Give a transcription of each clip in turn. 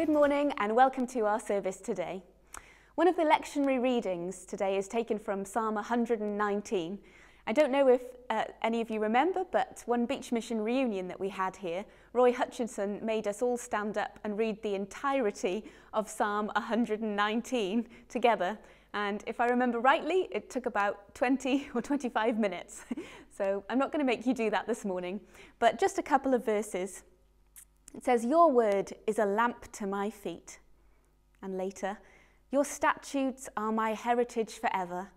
Good morning and welcome to our service today. One of the lectionary readings today is taken from Psalm 119. I don't know if uh, any of you remember, but one Beach Mission reunion that we had here, Roy Hutchinson made us all stand up and read the entirety of Psalm 119 together. And if I remember rightly, it took about 20 or 25 minutes. so I'm not going to make you do that this morning, but just a couple of verses. It says, Your word is a lamp to my feet. And later, Your statutes are my heritage forever.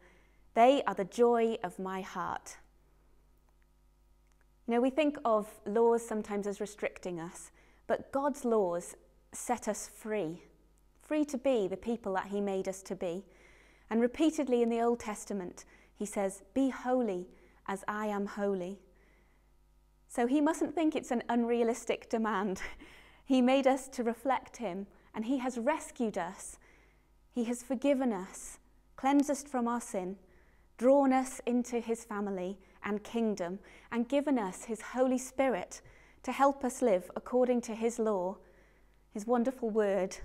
They are the joy of my heart. You know, we think of laws sometimes as restricting us, but God's laws set us free, free to be the people that He made us to be. And repeatedly in the Old Testament, He says, Be holy as I am holy. So he mustn't think it's an unrealistic demand. He made us to reflect him, and he has rescued us. He has forgiven us, cleansed us from our sin, drawn us into his family and kingdom, and given us his Holy Spirit to help us live according to his law, his wonderful word,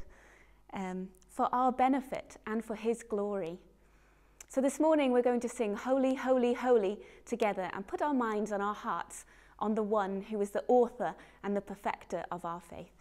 um, for our benefit and for his glory. So this morning we're going to sing Holy, Holy, Holy together and put our minds and our hearts on the one who is the author and the perfecter of our faith.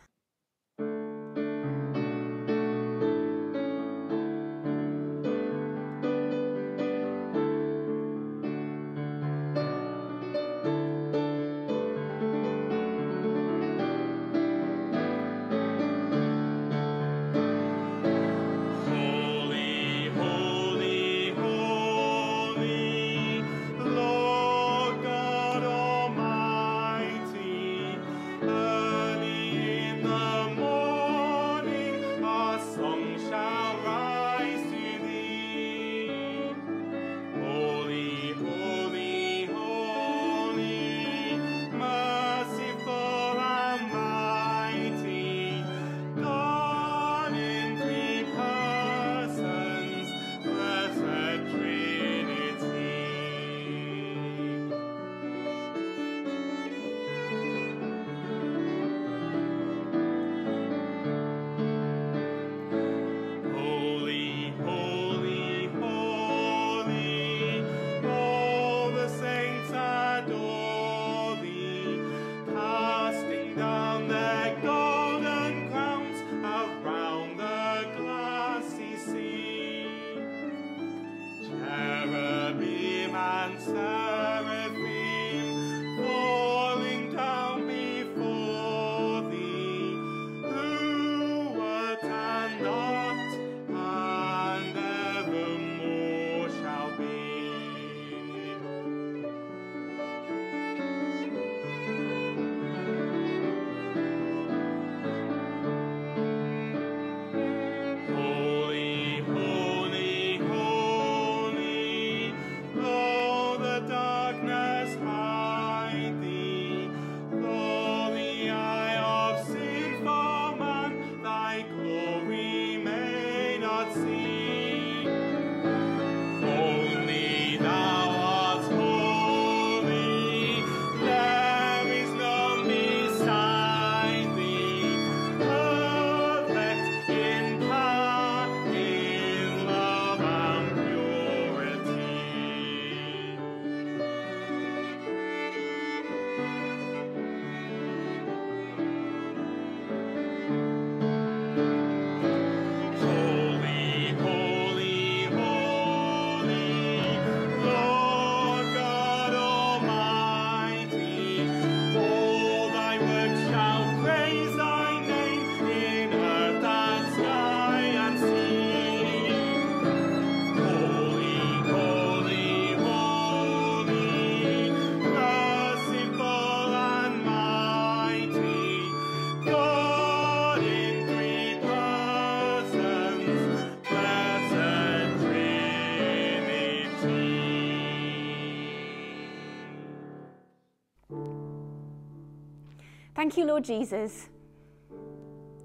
Thank you, Lord Jesus.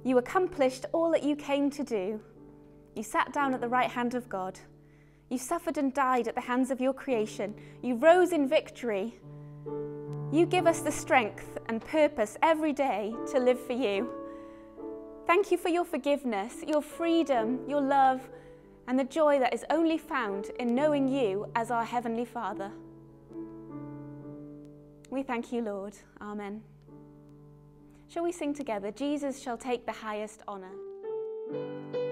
You accomplished all that you came to do. You sat down at the right hand of God. You suffered and died at the hands of your creation. You rose in victory. You give us the strength and purpose every day to live for you. Thank you for your forgiveness, your freedom, your love, and the joy that is only found in knowing you as our Heavenly Father. We thank you, Lord. Amen. Shall we sing together? Jesus shall take the highest honour.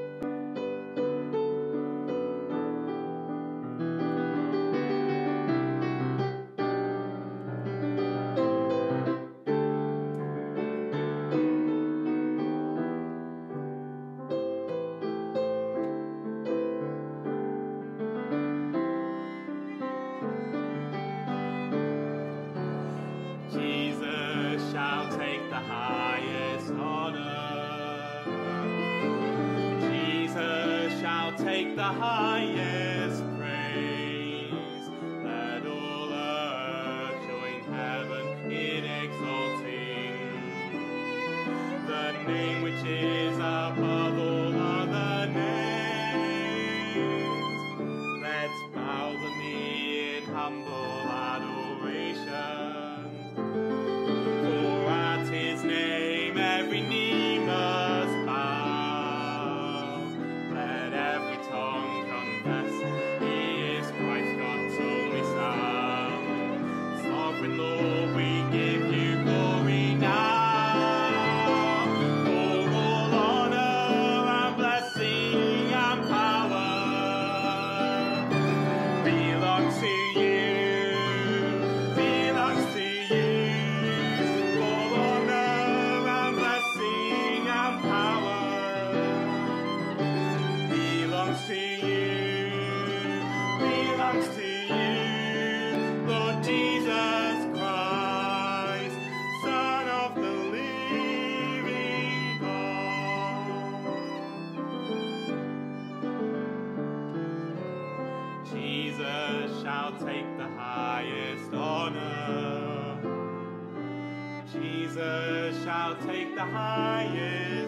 Yahweh. I'll take the highest.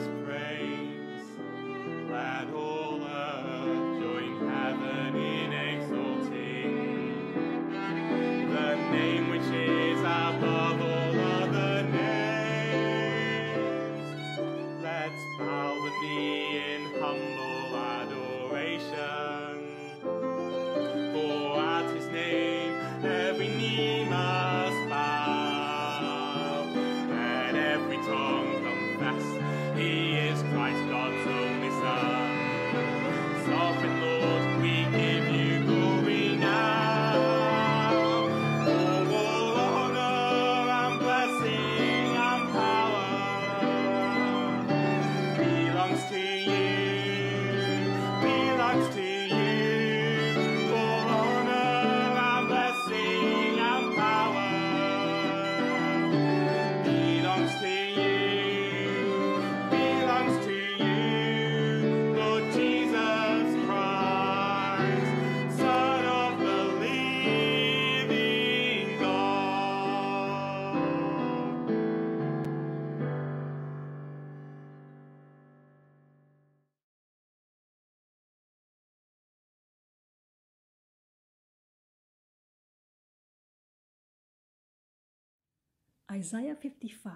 Isaiah 55,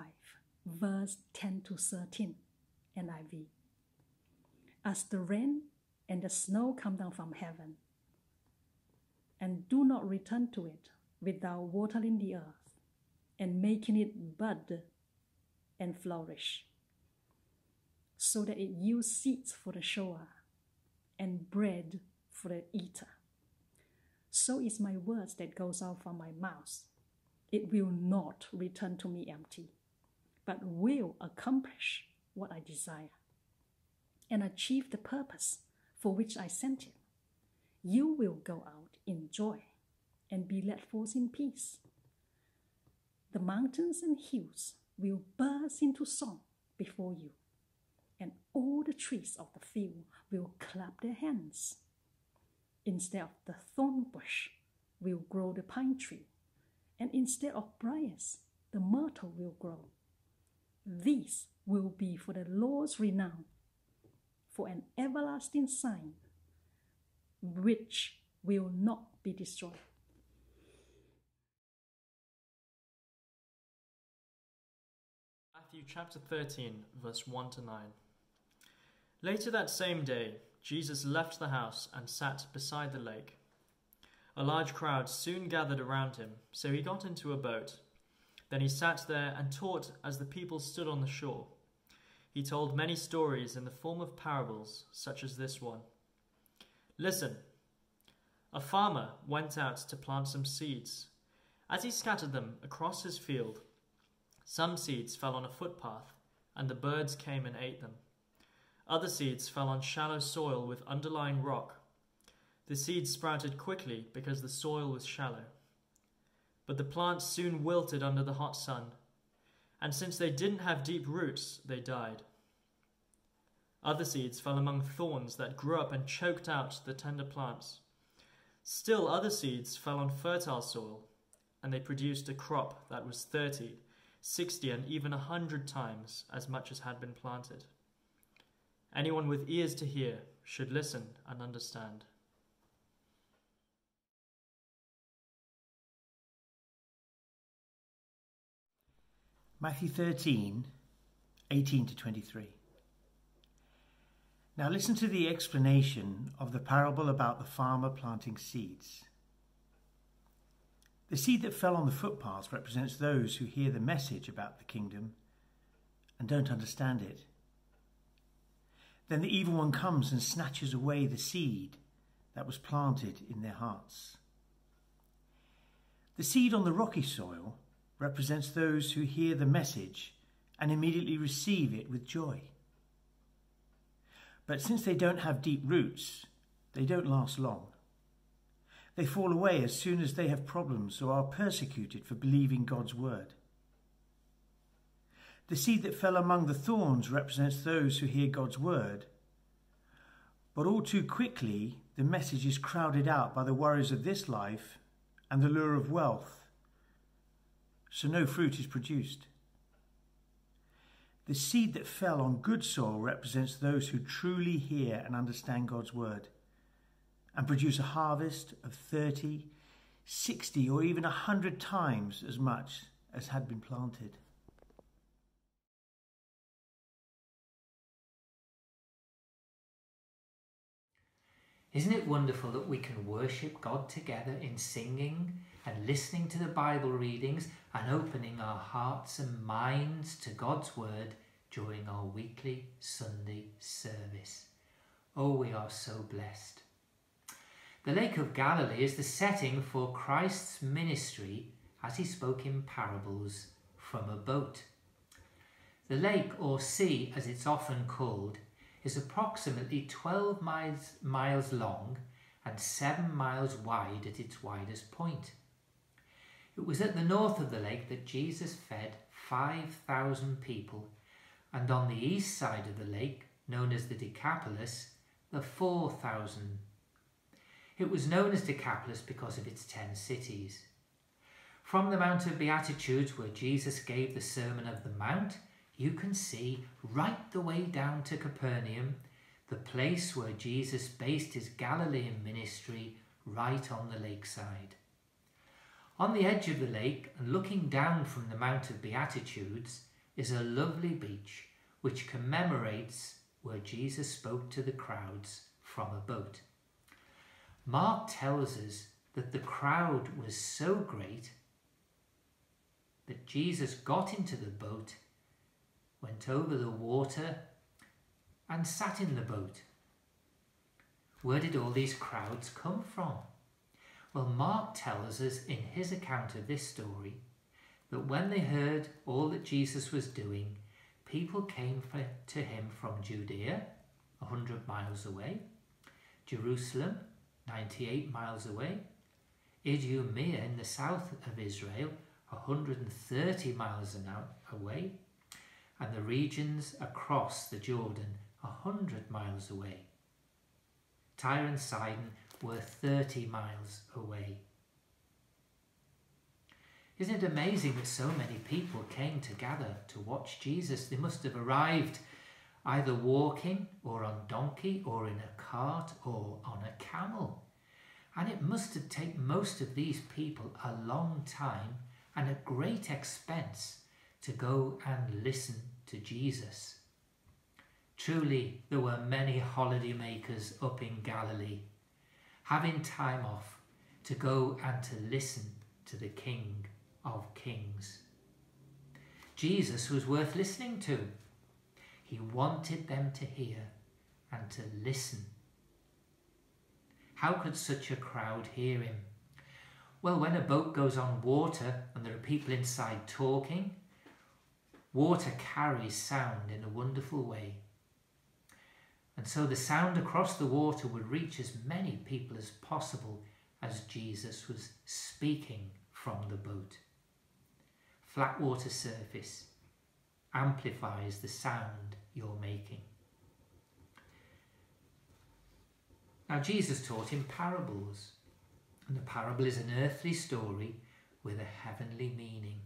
verse 10 to 13, NIV. As the rain and the snow come down from heaven, and do not return to it without watering the earth and making it bud and flourish, so that it yields seeds for the sower and bread for the eater. So is my words that goes out from my mouth it will not return to me empty, but will accomplish what I desire and achieve the purpose for which I sent it. You will go out in joy and be led forth in peace. The mountains and hills will burst into song before you, and all the trees of the field will clap their hands. Instead of the thorn bush will grow the pine tree and instead of briars, the myrtle will grow. These will be for the Lord's renown, for an everlasting sign, which will not be destroyed. Matthew chapter 13, verse 1 to 9. Later that same day, Jesus left the house and sat beside the lake. A large crowd soon gathered around him, so he got into a boat. Then he sat there and taught as the people stood on the shore. He told many stories in the form of parables, such as this one. Listen. A farmer went out to plant some seeds. As he scattered them across his field, some seeds fell on a footpath, and the birds came and ate them. Other seeds fell on shallow soil with underlying rock. The seeds sprouted quickly because the soil was shallow. But the plants soon wilted under the hot sun, and since they didn't have deep roots, they died. Other seeds fell among thorns that grew up and choked out the tender plants. Still, other seeds fell on fertile soil, and they produced a crop that was thirty 60, and even a hundred times as much as had been planted. Anyone with ears to hear should listen and understand. Matthew 13, 18 to 23. Now listen to the explanation of the parable about the farmer planting seeds. The seed that fell on the footpath represents those who hear the message about the kingdom and don't understand it. Then the evil one comes and snatches away the seed that was planted in their hearts. The seed on the rocky soil represents those who hear the message and immediately receive it with joy. But since they don't have deep roots, they don't last long. They fall away as soon as they have problems or are persecuted for believing God's word. The seed that fell among the thorns represents those who hear God's word. But all too quickly, the message is crowded out by the worries of this life and the lure of wealth, so no fruit is produced. The seed that fell on good soil represents those who truly hear and understand God's word and produce a harvest of 30, 60, or even 100 times as much as had been planted. Isn't it wonderful that we can worship God together in singing and listening to the Bible readings and opening our hearts and minds to God's Word during our weekly Sunday service? Oh, we are so blessed. The Lake of Galilee is the setting for Christ's ministry as he spoke in parables from a boat. The lake, or sea as it's often called, is approximately 12 miles, long and 7 miles wide at its widest point. It was at the north of the lake that Jesus fed 5,000 people, and on the east side of the lake, known as the Decapolis, the 4,000 it was known as Decapolis because of its ten cities. From the Mount of Beatitudes, where Jesus gave the Sermon of the Mount, you can see right the way down to Capernaum, the place where Jesus based his Galilean ministry right on the lakeside. On the edge of the lake and looking down from the Mount of Beatitudes is a lovely beach which commemorates where Jesus spoke to the crowds from a boat. Mark tells us that the crowd was so great that Jesus got into the boat, went over the water, and sat in the boat. Where did all these crowds come from? Well, Mark tells us in his account of this story that when they heard all that Jesus was doing, people came to him from Judea, a hundred miles away, Jerusalem, 98 miles away, Idumea in the south of Israel, 130 miles away, and the regions across the Jordan, 100 miles away. Tyre and Sidon were 30 miles away. Isn't it amazing that so many people came to gather to watch Jesus? They must have arrived either walking or on donkey or in a cart or on a camel. And it must have taken most of these people a long time and a great expense to go and listen to Jesus. Truly, there were many holiday makers up in Galilee, having time off to go and to listen to the King of Kings. Jesus was worth listening to. He wanted them to hear and to listen. How could such a crowd hear him? Well, when a boat goes on water and there are people inside talking, water carries sound in a wonderful way. And so the sound across the water would reach as many people as possible as Jesus was speaking from the boat. Flat water surface amplifies the sound you're making. Now, Jesus taught in parables, and the parable is an earthly story with a heavenly meaning.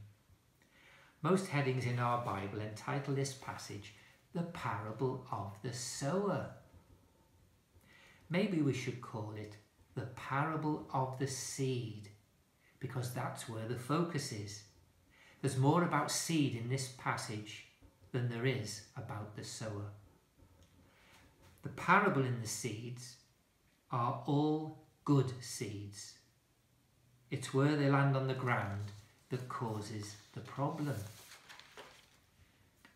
Most headings in our Bible entitle this passage the parable of the sower. Maybe we should call it the parable of the seed, because that's where the focus is. There's more about seed in this passage than there is about the sower. The parable in the seeds are all good seeds. It's where they land on the ground that causes the problem.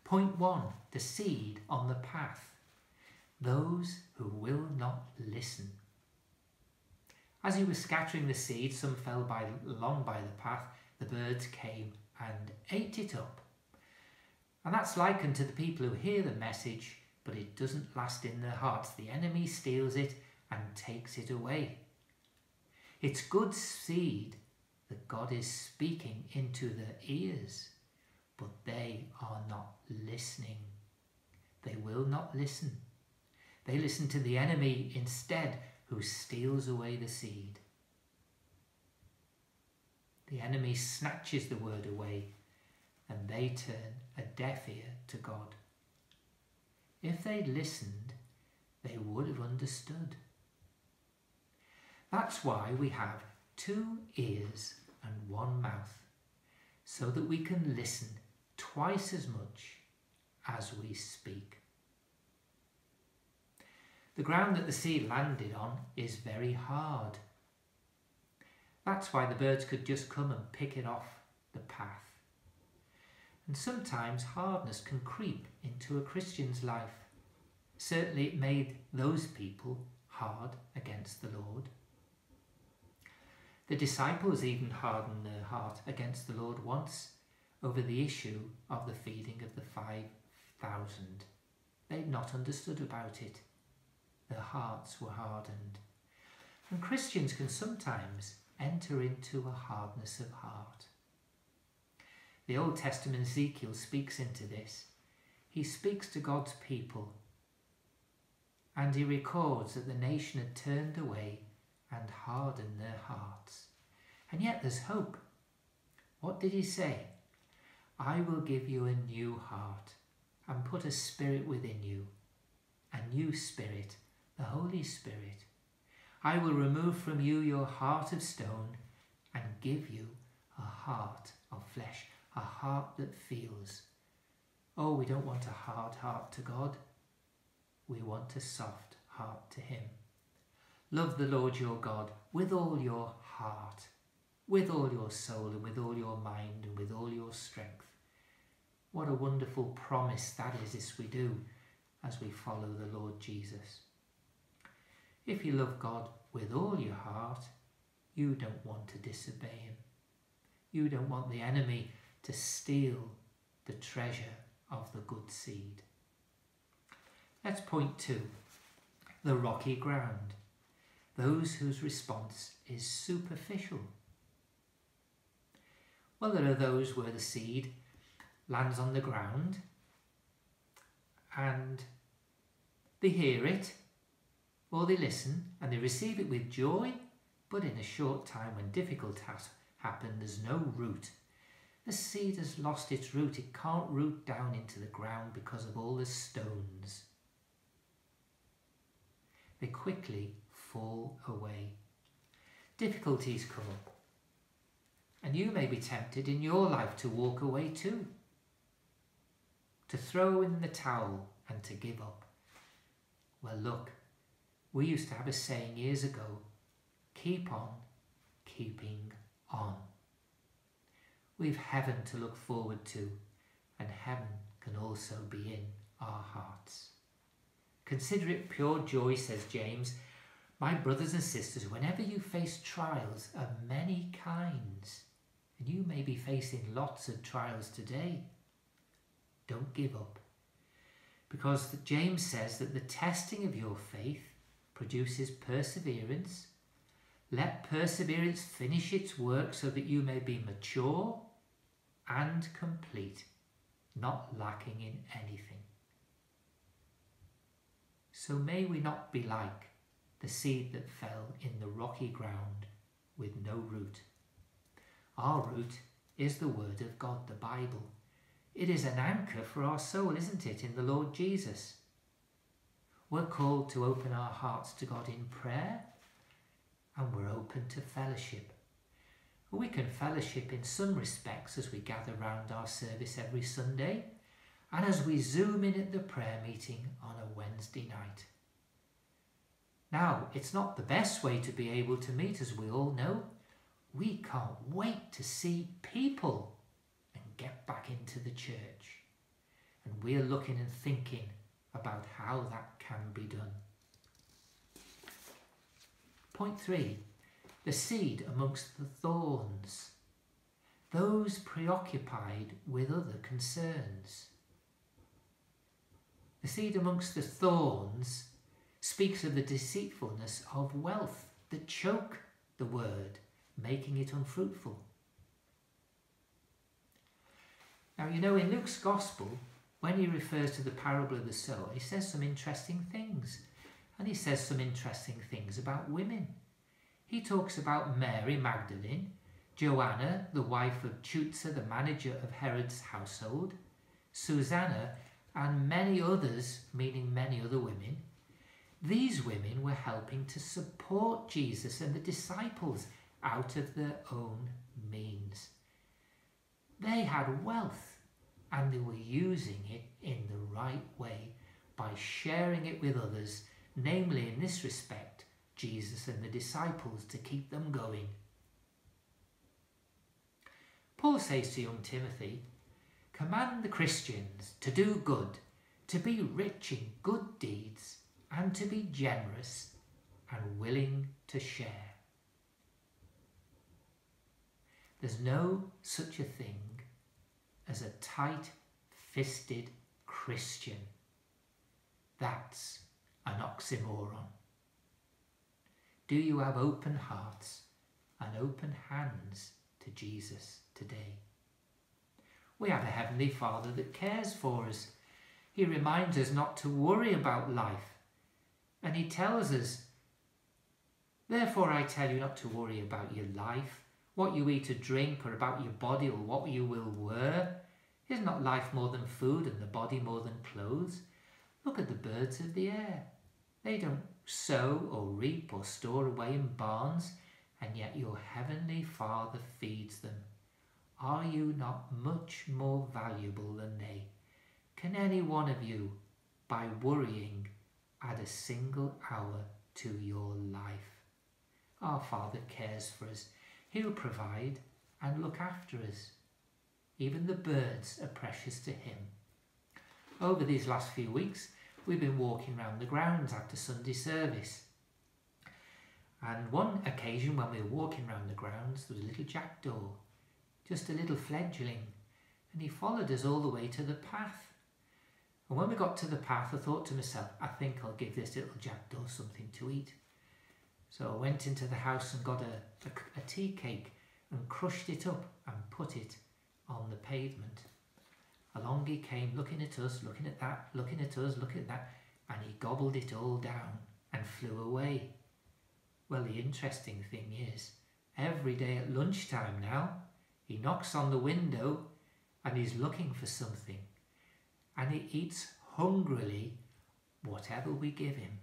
Point one the seed on the path. Those who will not listen. As he was scattering the seed, some fell by, along by the path. The birds came and ate it up. And that's likened to the people who hear the message, but it doesn't last in their hearts. The enemy steals it and takes it away. It's good seed that God is speaking into their ears, but they are not listening. They will not listen. They listen to the enemy instead, who steals away the seed. The enemy snatches the word away and they turn a deaf ear to God. If they'd listened, they would have understood. That's why we have two ears and one mouth, so that we can listen twice as much as we speak. The ground that the seed landed on is very hard. That's why the birds could just come and pick it off the path. And sometimes hardness can creep into a Christian's life. Certainly it made those people hard against the Lord. The disciples even hardened their heart against the Lord once over the issue of the feeding of the 5,000. They'd not understood about it. Their hearts were hardened. And Christians can sometimes enter into a hardness of heart. The Old Testament Ezekiel speaks into this. He speaks to God's people and he records that the nation had turned away and hardened their hearts. And yet there's hope. What did he say? I will give you a new heart and put a spirit within you, a new spirit, the Holy Spirit. I will remove from you your heart of stone and give you a heart of flesh a heart that feels. Oh, we don't want a hard heart to God. We want a soft heart to Him. Love the Lord your God with all your heart, with all your soul, and with all your mind, and with all your strength. What a wonderful promise that is as we do as we follow the Lord Jesus. If you love God with all your heart, you don't want to disobey Him. You don't want the enemy to steal the treasure of the good seed. Let's point to the rocky ground, those whose response is superficial. Well, there are those where the seed lands on the ground and they hear it or they listen and they receive it with joy, but in a short time when difficult has happened, there's no root The seed has lost its root. It can't root down into the ground because of all the stones. They quickly fall away. Difficulties come up. And you may be tempted in your life to walk away too, to throw in the towel and to give up. Well, look, we used to have a saying years ago keep on keeping on. We've heaven to look forward to, and heaven can also be in our hearts. Consider it pure joy, says James, my brothers and sisters, whenever you face trials of many kinds, and you may be facing lots of trials today, don't give up. Because James says that the testing of your faith produces perseverance. Let perseverance finish its work so that you may be mature and complete, not lacking in anything. So may we not be like the seed that fell in the rocky ground with no root. Our root is the Word of God, the Bible. It is an anchor for our soul, isn't it, in the Lord Jesus? We're called to open our hearts to God in prayer and we're open to fellowship. We can fellowship in some respects as we gather round our service every Sunday and as we zoom in at the prayer meeting on a Wednesday night. Now, it's not the best way to be able to meet, as we all know. We can't wait to see people and get back into the church. And we're looking and thinking about how that can be done. Point three the seed amongst the thorns, those preoccupied with other concerns. The seed amongst the thorns speaks of the deceitfulness of wealth that choke the word, making it unfruitful. Now, you know, in Luke's Gospel, when he refers to the parable of the sower, he says some interesting things. And he says some interesting things about women. He talks about Mary Magdalene, Joanna, the wife of Chuza, the manager of Herod's household, Susanna, and many others, meaning many other women. These women were helping to support Jesus and the disciples out of their own means. They had wealth and they were using it in the right way by sharing it with others, namely in this respect, Jesus and the disciples to keep them going. Paul says to young Timothy, Command the Christians to do good, to be rich in good deeds, and to be generous and willing to share. There's no such a thing as a tight fisted Christian. That's an oxymoron. Do you have open hearts and open hands to Jesus today? We have a Heavenly Father that cares for us. He reminds us not to worry about life. And He tells us, Therefore I tell you not to worry about your life, what you eat or drink, or about your body, or what you will wear. Is not life more than food, and the body more than clothes? Look at the birds of the air. They don't sow or reap or store away in barns, and yet your heavenly Father feeds them. Are you not much more valuable than they? Can any one of you, by worrying, add a single hour to your life? Our Father cares for us. He'll provide and look after us. Even the birds are precious to Him. Over these last few weeks, we've been walking round the grounds after Sunday service. And one occasion when we were walking round the grounds, there was a little jackdaw just a little fledgling, and he followed us all the way to the path. And when we got to the path, I thought to myself, I think I'll give this little jackdaw something to eat. So I went into the house and got a, a, a tea cake and crushed it up and put it on the pavement. Along he came, looking at us, looking at that, looking at us, looking at that, and he gobbled it all down and flew away. Well, the interesting thing is, every day at lunchtime now, He knocks on the window and he's looking for something. And he eats hungrily whatever we give him.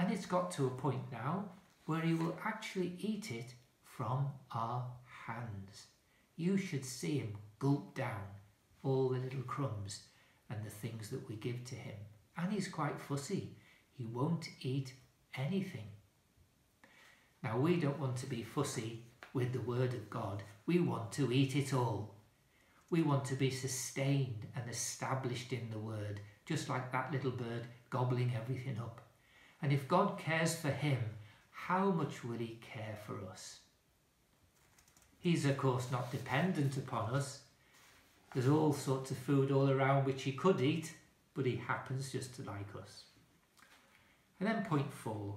And it's got to a point now where he will actually eat it from our hands. You should see him gulp down all the little crumbs and the things that we give to him. And he's quite fussy. He won't eat anything. Now, we don't want to be fussy with the Word of God. We want to eat it all. We want to be sustained and established in the Word, just like that little bird gobbling everything up. And if God cares for him, how much will he care for us? He's, of course, not dependent upon us. There's all sorts of food all around which he could eat, but he happens just to like us. And then, point four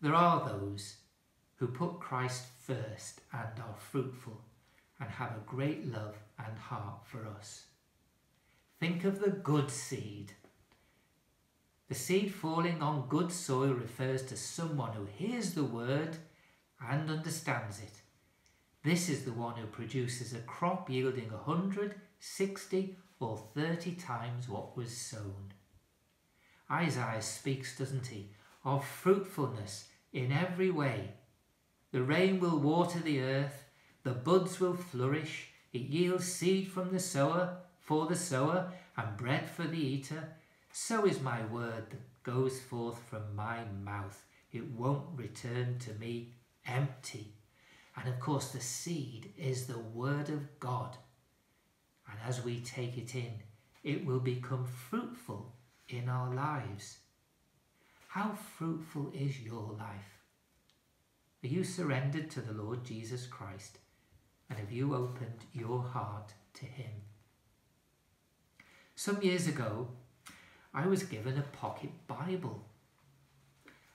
there are those who put Christ first and are fruitful and have a great love and heart for us. Think of the good seed. The seed falling on good soil refers to someone who hears the word and understands it. This is the one who produces a crop yielding a hundred, sixty, or thirty times what was sown. Isaiah speaks, doesn't he, of fruitfulness in every way. The rain will water the earth, the buds will flourish, it yields seed from the sower for the sower and bread for the eater. So is my word that goes forth from my mouth. It won't return to me empty. And of course, the seed is the word of God. And as we take it in, it will become fruitful in our lives. How fruitful is your life? Are you surrendered to the Lord Jesus Christ? And have you opened your heart to Him? Some years ago, I was given a pocket Bible.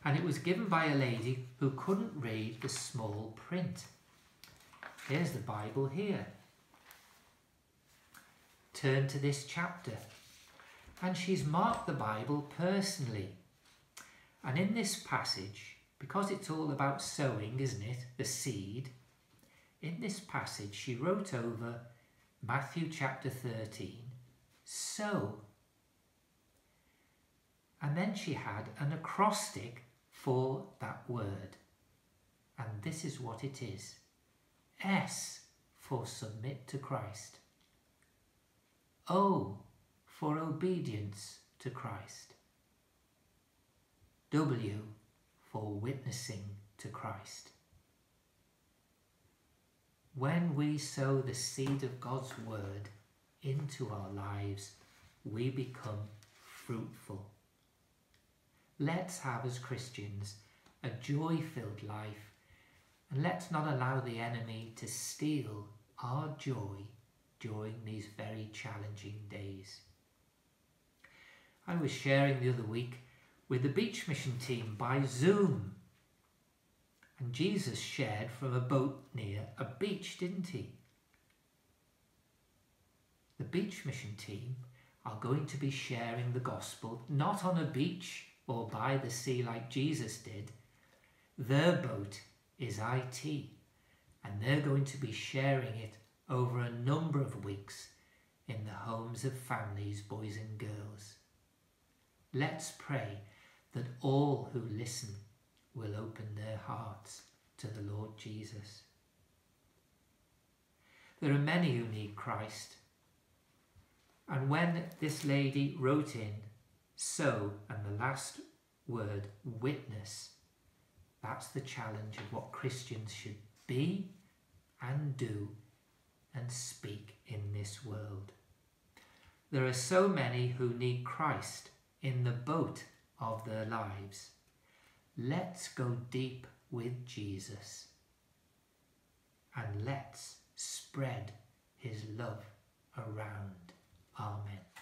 And it was given by a lady who couldn't read the small print. Here's the Bible here. Turn to this chapter. And she's marked the Bible personally. And in this passage, because it's all about sowing, isn't it? The seed. In this passage, she wrote over Matthew chapter 13, sow. And then she had an acrostic for that word. And this is what it is S for submit to Christ. O for obedience to Christ. W for witnessing to Christ. When we sow the seed of God's word into our lives, we become fruitful. Let's have, as Christians, a joy filled life, and let's not allow the enemy to steal our joy during these very challenging days. I was sharing the other week with the beach mission team by Zoom. And Jesus shared from a boat near a beach, didn't he? The beach mission team are going to be sharing the gospel not on a beach or by the sea like Jesus did. Their boat is IT, and they're going to be sharing it over a number of weeks in the homes of families, boys and girls. Let's pray that all who listen will open their hearts to the Lord Jesus. There are many who need Christ. And when this lady wrote in, so, and the last word, witness, that's the challenge of what Christians should be and do and speak in this world. There are so many who need Christ in the boat of their lives. Let's go deep with Jesus and let's spread his love around. Amen.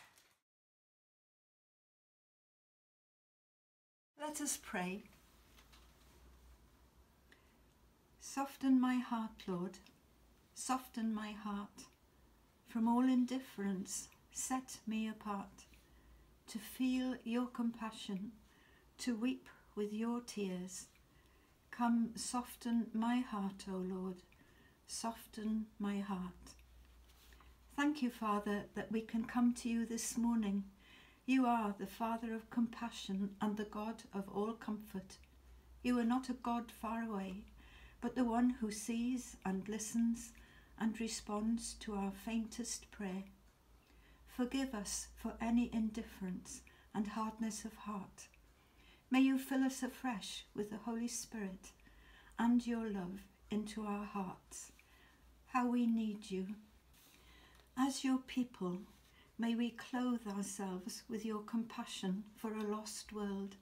Let us pray. Soften my heart, Lord, soften my heart. From all indifference, set me apart to feel your compassion, to weep with your tears. Come, soften my heart, O Lord, soften my heart. Thank you, Father, that we can come to you this morning. You are the Father of compassion and the God of all comfort. You are not a God far away, but the one who sees and listens and responds to our faintest prayer. Forgive us for any indifference and hardness of heart. May you fill us afresh with the Holy Spirit and your love into our hearts. How we need you. As your people, may we clothe ourselves with your compassion for a lost world,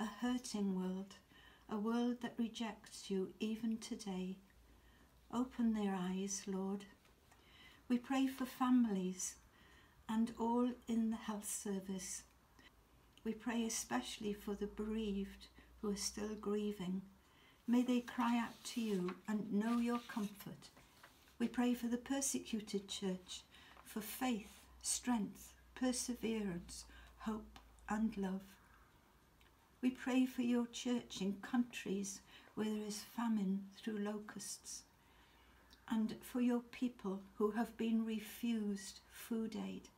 a hurting world, a world that rejects you even today. Open their eyes, Lord. We pray for families and all in the health service. We pray especially for the bereaved who are still grieving. May they cry out to you and know your comfort. We pray for the persecuted church, for faith, strength, perseverance, hope, and love. We pray for your church in countries where there is famine through locusts, and for your people who have been refused food aid,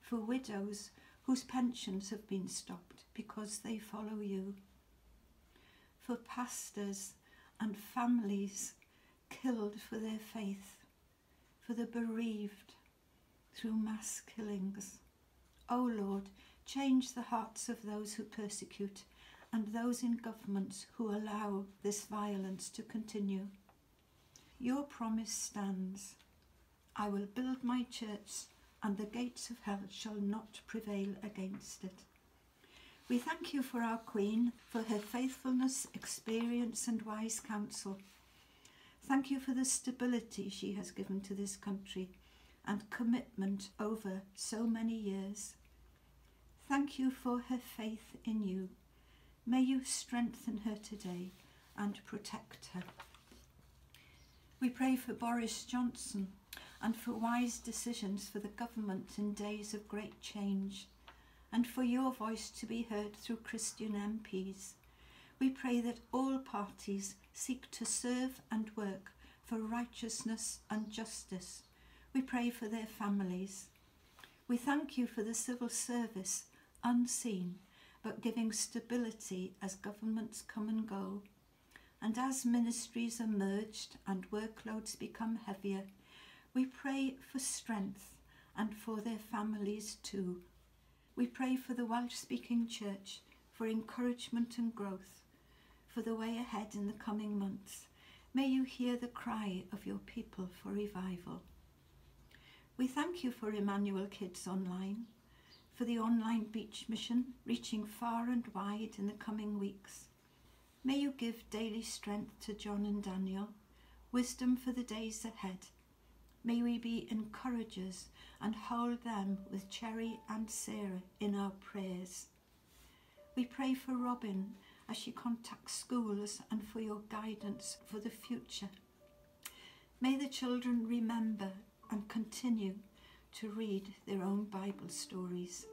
for widows whose pensions have been stopped because they follow you, for pastors and families killed for their faith, for the bereaved through mass killings. O oh Lord, change the hearts of those who persecute and those in governments who allow this violence to continue. Your promise stands. I will build my church, and the gates of hell shall not prevail against it. We thank you for our Queen, for her faithfulness, experience, and wise counsel. Thank you for the stability she has given to this country and commitment over so many years. Thank you for her faith in you. May you strengthen her today and protect her. We pray for Boris Johnson and for wise decisions for the government in days of great change, and for your voice to be heard through Christian MPs. We pray that all parties seek to serve and work for righteousness and justice. We pray for their families. We thank you for the civil service, unseen, but giving stability as governments come and go. And as ministries are merged and workloads become heavier, we pray for strength and for their families too. We pray for the Welsh speaking church, for encouragement and growth, for the way ahead in the coming months. May you hear the cry of your people for revival. We thank you for Emmanuel Kids Online, for the online beach mission reaching far and wide in the coming weeks. May you give daily strength to John and Daniel, wisdom for the days ahead. May we be encouragers and hold them with Cherry and Sarah in our prayers. We pray for Robin as she contacts schools and for your guidance for the future. May the children remember and continue to read their own Bible stories.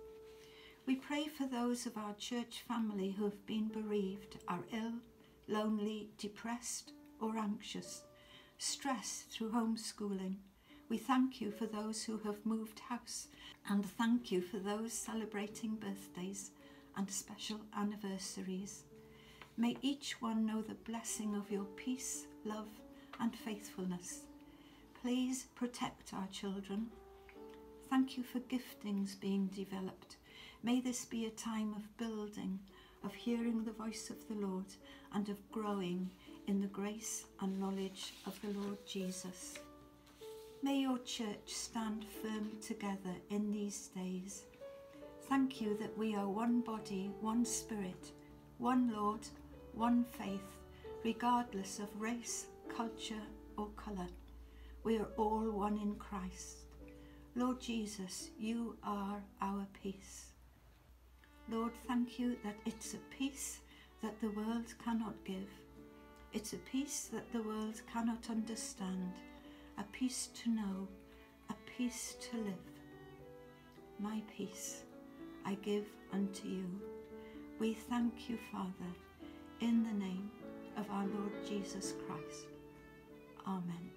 We pray for those of our church family who have been bereaved, are ill, lonely, depressed, or anxious, stressed through homeschooling. We thank you for those who have moved house and thank you for those celebrating birthdays and special anniversaries. May each one know the blessing of your peace, love, and faithfulness. Please protect our children. Thank you for giftings being developed. May this be a time of building, of hearing the voice of the Lord, and of growing in the grace and knowledge of the Lord Jesus. May your church stand firm together in these days. Thank you that we are one body, one spirit, one Lord, one faith, regardless of race, culture, or colour. We are all one in Christ. Lord Jesus, you are our peace. Lord, thank you that it's a peace that the world cannot give. It's a peace that the world cannot understand, a peace to know, a peace to live. My peace I give unto you. We thank you, Father, in the name of our Lord Jesus Christ. Amen.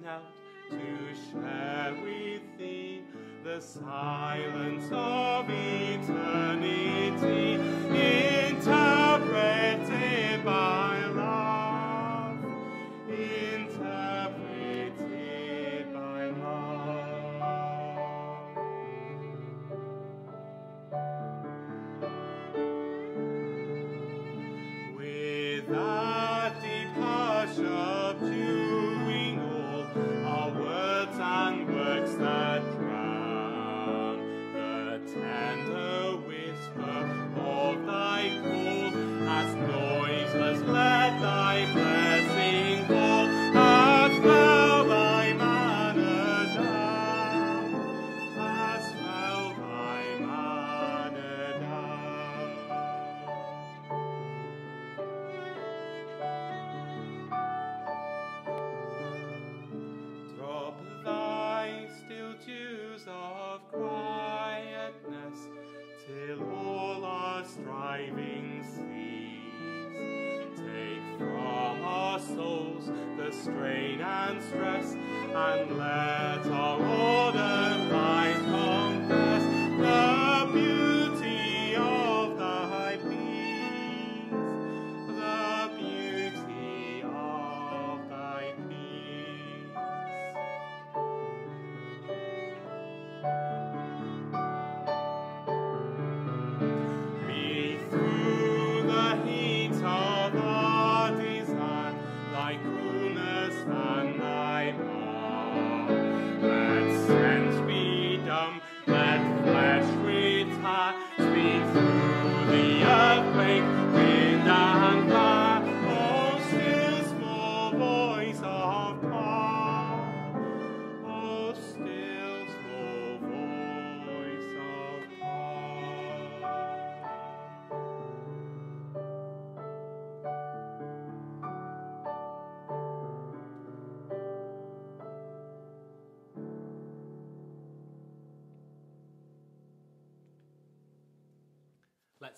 now to share with thee the silence of eternity.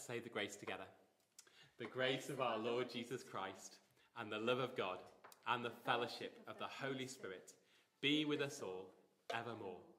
say the grace together. The grace of our Lord Jesus Christ, and the love of God, and the fellowship of the Holy Spirit be with us all evermore.